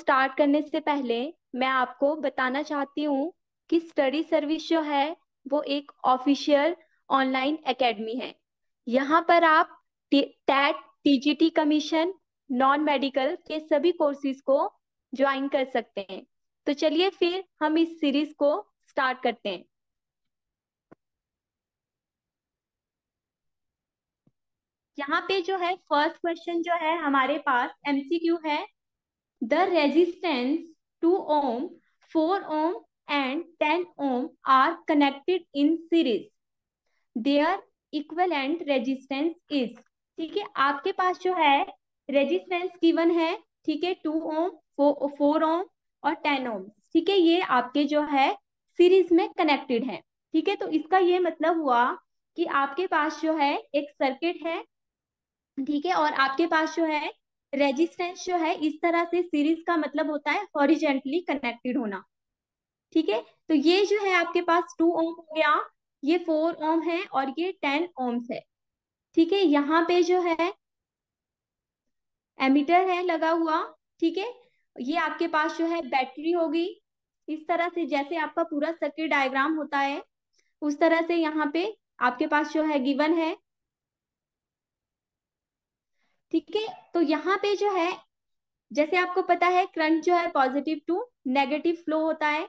Start करने से पहले मैं आपको बताना चाहती हूँ कि स्टडी सर्विस जो है, वो एक ऑफिशियल ऑनलाइन एकेडमी है। यहाँ पर आप TET TGT commission non medical के सभी कोर्सेज को ज्वाइन कर सकते हैं। तो चलिए फिर हम इस सीरीज़ को स्टार्ट करते हैं। यहाँ पे जो है फ़र्स्ट क्वेश्चन जो है हमारे पास एमसीक्यू है। The resistance two ohm four ohm and ten ohm are connected in series their equivalent resistance is ठीक है, आपके पास जो है रेजिस्टेंस गिवन है, ठीक है टू ओम फोर ओम और टेन ओम ठीक है, ये आपके जो है सीरीज़ में कनेक्टेड है. ठीक है तो इसका ये मतलब हुआ कि आपके पास जो है, एक सर्किट है, ठीक है, और आपके पास जो है रेजिस्टेंस जो है, इस तरह से सीरीज़ का मतलब होता है हॉरिजेंटली कनेक्टेड होना। ठीक है? तो ये जो है आपके पास टू ओम हो गया, ये फोर ओम है और ये टेन ओम्स है। ठीक है? यहाँ पे जो है एमीटर है लगा हुआ। ठीक है? ये आपके पास जो है बैटरी होगी। इस तरह से जैसे आपका पूरा सर्किट डायग्राम होता है, उस तरह से यहाँ पे आपके पास जो है गिवन है। ठीक है? तो यहाँ पे जो है, जैसे आपको पता है करंट जो है पॉजिटिव टू नेगेटिव फ्लो होता है।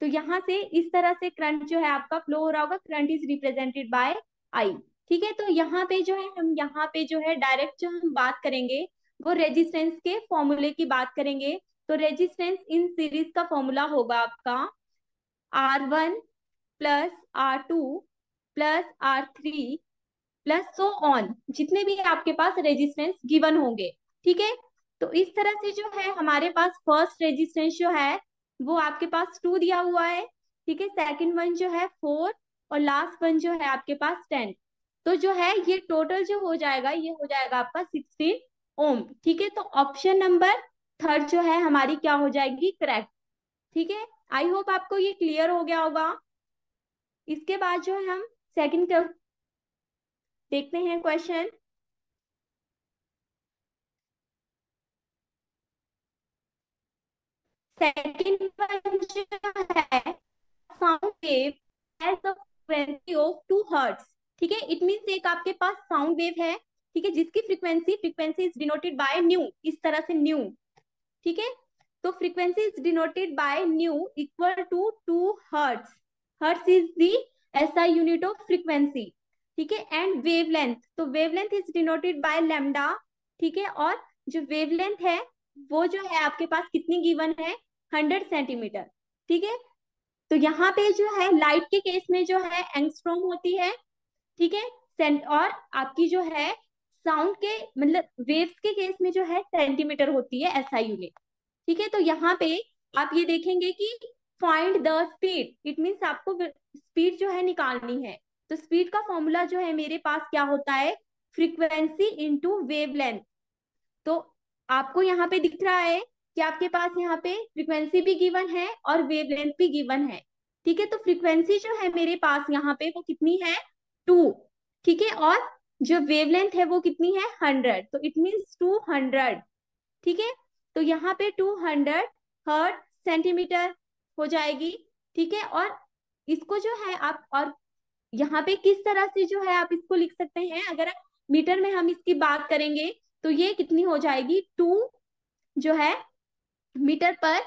तो यहाँ से इस तरह से करंट जो है आपका फ्लो हो रहा होगा। Current is represented by I ठीक है? तो यहाँ पे जो है, हम यहाँ पे जो है डायरेक्ट जो हम बात करेंगे, वो रेजिस्टेंस के फॉर्मूले की बात करेंगे। तो रेजिस्टेंस इन सीरीज़ का फॉर्मूला होगा आपका R one plus R two plus R three plus so on, जितने भी आपके पास रेजिस्टेंस गिवन होंगे, ठीक है? तो इस तरह से जो है, हमारे पास फ़र्स्ट रेजिस्टेंस जो है, वो आपके पास टू दिया हुआ है, ठीक है? सेकंड वन जो है फोर और लास्ट वन जो है, आपके पास टेन तो जो है, ये टोटल जो हो जाएगा, ये हो जाएगा आपका सिक्सटीन ओम ठीक है? तो ऑप्शन नंबर थर्ड जो है, हमारी क्या हो जाएगी? करेक्ट ठीक है? आई होप आपको ये क्लियर हो गया होगा। इसके बाद जो है, हम सेकंड देखते हैं क्वेश्चन है साउंड वेव हर्ट्ज ठीक है? इट मींस एक आपके पास साउंड वेव है, ठीक है? जिसकी frequency frequency is denoted by nu इस तरह से न्यू ठीक है? तो frequency is denoted by nu equal to to hertz hertz is the SI unit of frequency ठीक है? एंड वेवलेंथ तो wavelength is denoted by lambda ठीक है? और जो वेवलेंथ है, वो जो है आपके पास कितनी गिवन है? हंड्रेड सेंटीमीटर ठीक है? तो यहाँ पे जो है लाइट के केस में जो है एंगस्ट्रोम होती है, ठीक है? और आपकी जो है साउंड के मतलब वेव्स के केस में जो है सेंटीमीटर होती है एस आई यूनिट ठीक है? तो यहाँ पे आप ये देखेंगे कि find the speed it means आपको स्पीड जो है निकालनी है। तो स्पीड का फॉर्मूला जो है मेरे पास क्या होता है? फ्रीक्वेंसी इंटू वेव तो आपको यहाँ पे दिख रहा है कि आपके पास यहाँ पे फ्रीक्वेंसी भी गिवन है और वेवलेंथ भी गिवन है। ठीक है? तो फ्रीक्वेंसी जो है मेरे पास यहाँ पे वो कितनी है? टू ठीक है? और जो वेव लेंथ है वो कितनी है? हंड्रेड तो इट मीन्स टू हंड्रेड ठीक है? तो यहाँ पे टू हंड्रेड हर्ट सेंटीमीटर हो जाएगी। ठीक है? और इसको जो है आप और यहाँ पे किस तरह से जो है आप इसको लिख सकते हैं? अगर मीटर में हम इसकी बात करेंगे तो ये कितनी हो जाएगी? टू जो है, मीटर पर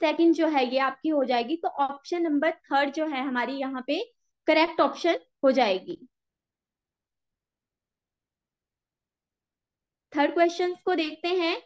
सेकंड जो है, ये आपकी हो जाएगी। तो ऑप्शन नंबर थर्ड जो है हमारी यहाँ पे करेक्ट ऑप्शन हो जाएगी। थर्ड क्वेश्चन को देखते हैं।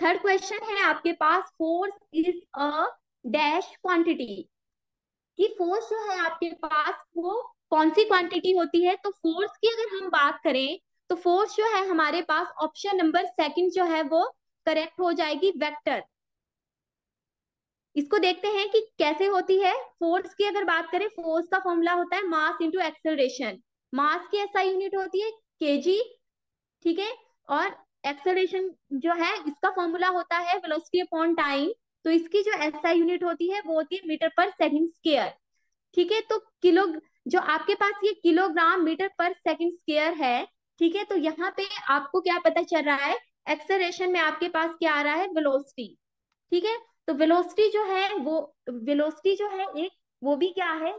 थर्ड क्वेश्चन है, आपके पास force is a dash quantity. कि फोर्स जो है आपके पास वो कौन सी क्वांटिटी होती है? तो फोर्स की अगर हम बात करें तो फोर्स जो है हमारे पास ऑप्शन नंबर सेकंड जो है वो करेक्ट हो जाएगी वेक्टर इसको देखते हैं कि कैसे होती है। फोर्स की अगर बात करें फोर्स का फॉर्मूला होता है मास इंटू एक्सेलरेशन मास की ऐसा यूनिट होती है केजी ठीक है? और एक्सेलरेशन जो है, इसका फॉर्मूला होता है वेलोसिटी अपॉन टाइम तो इसकी जो एसआई यूनिट होती है, वो होती है मीटर पर सेकंड स्केयर ठीक है? तो किलो, जो आपके पास ये किलोग्राम मीटर पर सेकंड स्केयर है, ठीक है? तो यहाँ पे आपको क्या पता चल रहा है? एक्सेलरेशन में आपके पास क्या आ रहा है? वेलोसिटी ठीक है? तो वेलोसिटी जो है, वो वेलोसिटी जो है एक, वो भी क्या है?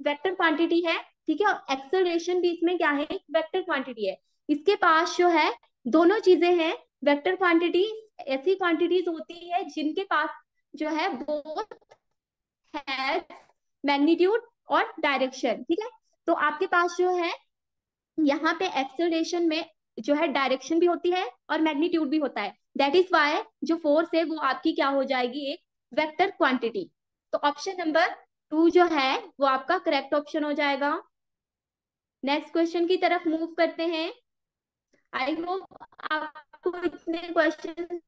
वेक्टर क्वांटिटी है, ठीक है? और एक्सेलरेशन भी इसमें क्या है? वेक्टर क्वांटिटी है. इसके पास जो है, दोनों चीज़ें हैं वेक्टर क्वांटिटी ऐसी क्वांटिटीज होती है जिनके पास जो है बोथ है मैग्नीट्यूड और डायरेक्शन ठीक है? तो आपके पास जो है, यहाँ पे एक्सेलरेशन में जो है डायरेक्शन भी होती है और मैग्नीट्यूड भी होता है। दैट इज़ वाई जो फोर्स है, वो आपकी क्या हो जाएगी? एक वेक्टर क्वांटिटी तो ऑप्शन नंबर टू जो है, वो आपका करेक्ट ऑप्शन हो जाएगा। नेक्स्ट क्वेश्चन की तरफ़ मूव करते हैं। आई होप आपको इतने क्वेश्चन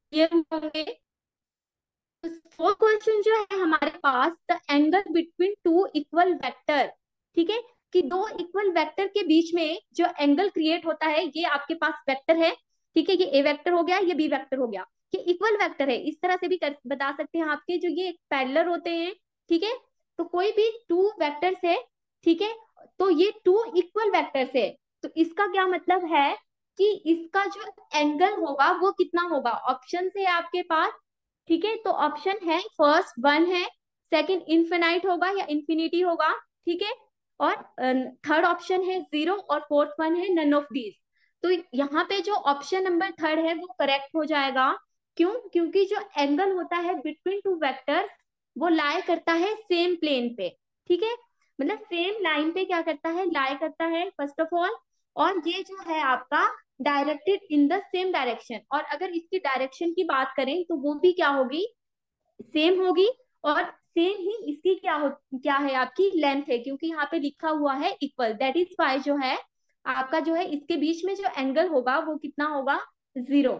होंगे। फोर्थ क्वेश्चन जो है हमारे पास the angle between two equal vector ठीक है? कि दो इक्वल वेक्टर के बीच में जो एंगल क्रिएट होता है ये आपके पास वेक्टर है ठीक है? ये ए वेक्टर हो गया ये बी वेक्टर हो गया। ये इक्वल वेक्टर है। इस तरह से भी कर, बता सकते हैं आपके जो ये पैरेलल होते हैं ठीक है? तो कोई भी टू वेक्टर है ठीक है? तो ये टू इक्वल वेक्टर है। तो इसका क्या मतलब है कि इसका जो एंगल होगा वो कितना होगा? ऑप्शन है आपके पास। ठीक है? तो ऑप्शन है फ़र्स्ट वन है सेकंड इन्फिनाइट होगा या इंफिनिटी होगा, ठीक है? और थर्ड ऑप्शन है ज़ीरो और फोर्थ वन है नन ऑफ़ दीज तो यहाँ पे जो ऑप्शन नंबर थर्ड है, वो करेक्ट हो जाएगा। क्यों? क्योंकि जो एंगल होता है बिटवीन टू वेक्टर्स वो लाई करता है सेम प्लेन पे, ठीक है? मतलब सेम लाइन पे क्या करता है? लाई करता है फ़र्स्ट ऑफ़ ऑल और ये जो है आपका directed in the same direction और अगर इसकी डायरेक्शन की बात करें तो वो भी क्या होगी? सेम होगी और सेम ही इसकी क्या हो, क्या है आपकी? लेंथ है, क्योंकि यहाँ पे लिखा हुआ है इक्वल दैट इज़ वाई जो है, आपका जो है, इसके बीच में जो एंगल होगा, वो कितना होगा? ज़ीरो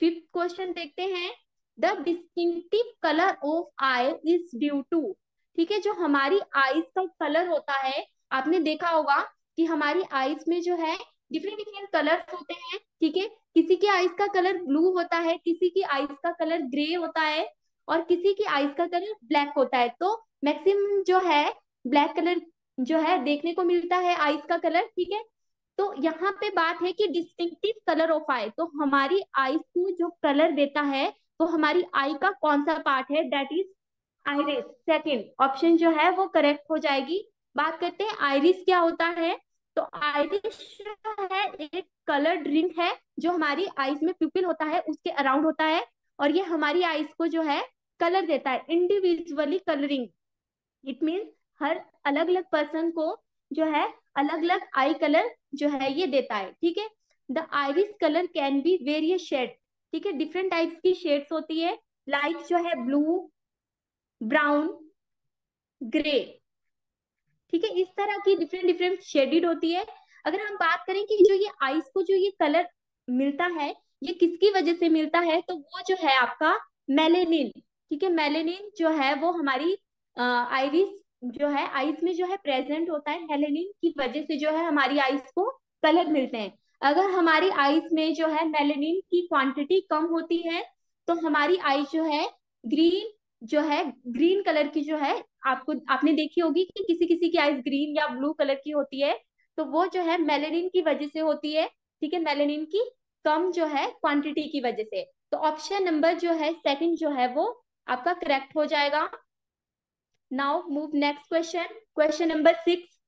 फिफ्थ क्वेश्चन देखते हैं. The distinctive colour of eye is due to ठीक है, जो हमारी आईज का कलर होता है, आपने देखा होगा कि हमारी आईज में जो है डिफरेंट डिफरेंट कलर्स होते हैं, ठीक है? किसी की आईज का कलर ब्लू होता है, किसी की आईज का कलर ग्रे होता है और किसी की आईज का कलर ब्लैक होता है। तो मैक्सिमम जो है ब्लैक कलर जो है देखने को मिलता है आईज का कलर ठीक है? तो यहाँ पे बात है कि डिस्टिंक्टिव कलर ऑफ़ आई तो हमारी आईज को जो कलर देता है तो हमारी आई का कौन सा पार्ट है? That is iris second option जो है वो करेक्ट हो जाएगी। बात करते हैं आइरिस क्या होता है? तो आइरिश है, एक कलर ड्रिंक है, जो हमारी आईज में प्यूपिल होता है, उसके अराउंड होता है और ये हमारी आईज को जो है कलर देता है इंडिविजुअली कलरिंग इट मीन हर अलग अलग पर्सन को जो है अलग अलग आई कलर जो है ये देता है, ठीक है? The iris colour can be various shade ठीक है? डिफरेंट टाइप्स की शेड्स होती है लाइक जो है ब्लू ब्राउन ग्रे ठीक है, इस तरह की डिफरेंट डिफरेंट शेडिड होती है। अगर हम बात करें कि जो ये आइस को जो ये कलर मिलता है, ये किसकी वजह से मिलता है तो वो जो है आपका मेलेनिन ठीक है? मेलेनिन जो है वो हमारी आइरिस जो है आइस में जो है प्रेजेंट होता है। मेलेनिन की वजह से जो है हमारी आइस को कलर मिलते हैं। अगर हमारी आइस में जो है मेलेनिन की क्वांटिटी कम होती है तो हमारी आइस जो है ग्रीन जो है ग्रीन कलर की जो है, आपको, आपने देखी होगी कि किसी किसी की आइज़ ग्रीन या ब्लू कलर की होती है तो वो जो है मेलेनिन की वजह से होती है, ठीक है? मेलेनिन की कम जो है क्वांटिटी की वजह से। तो ऑप्शन नंबर जो है सेकंड जो है वो आपका करेक्ट हो जाएगा। Now move next question question number six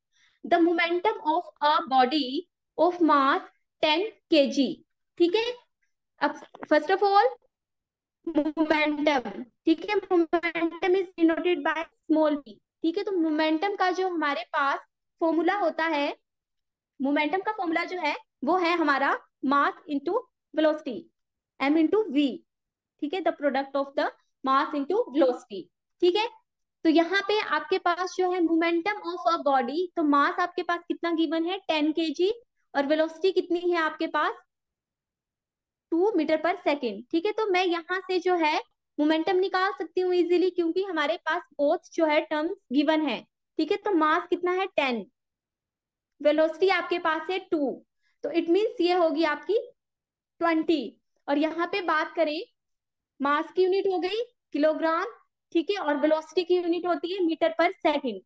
the momentum of a body of mass ten K G ठीक है? अब फ़र्स्ट ऑफ़ ऑल मोमेंटम ठीक है? Momentum is denoted by small P ठीक है? तो मोमेंटम का जो हमारे पास फॉर्मूला होता है मोमेंटम का फॉर्मूला जो है, वो है हमारा mass into velocity M into V ठीक है? The product of the mass into velocity ठीक है? तो यहाँ पे आपके पास जो है मोमेंटम ऑफ़ अ बॉडी तो मास आपके पास कितना गिवन है? टेन के और वेलोसिटी कितनी है आपके पास? टू मीटर पर सेकेंड ठीक है? तो मैं यहाँ से जो है मोमेंटम निकाल सकती हूँ इजीली क्योंकि हमारे पास बोथ जो है टर्म्स गिवन है, ठीक है? तो मास कितना है? टेन वेलोसिटी आपके पास है टू तो इट मीन्स ये होगी आपकी ट्वेंटी और यहाँ पे बात करें मास की यूनिट हो गई किलोग्राम ठीक है? और वेलोसिटी की यूनिट होती है मीटर पर सेकंड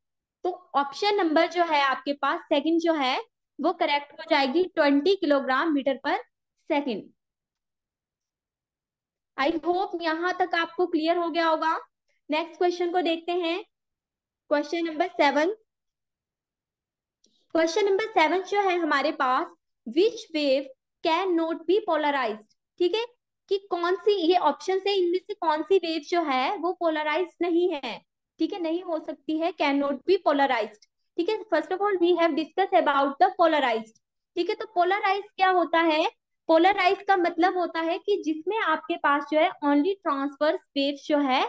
तो ऑप्शन नंबर जो है आपके पास सेकंड जो है, वो करेक्ट हो जाएगी twenty kilogram metre per second I hope यहाँ तक आपको क्लियर हो गया होगा। नेक्स्ट क्वेश्चन को देखते हैं। Question number seven question number seven जो है हमारे पास which wave can not be polarise ठीक है? कि कौन सी, ये ऑप्शन है, इनमें से कौन सी वेव जो है, वो पोलराइज नहीं है। ठीक है? नहीं हो सकती है कैन नॉट बी पोलराइज ठीक है? First of all we have discuss about the polarise ठीक है? तो पोलराइज क्या होता है? पोलराइज का मतलब होता है कि जिसमें आपके पास जो है ओनली ट्रांसफ़र वेव जो है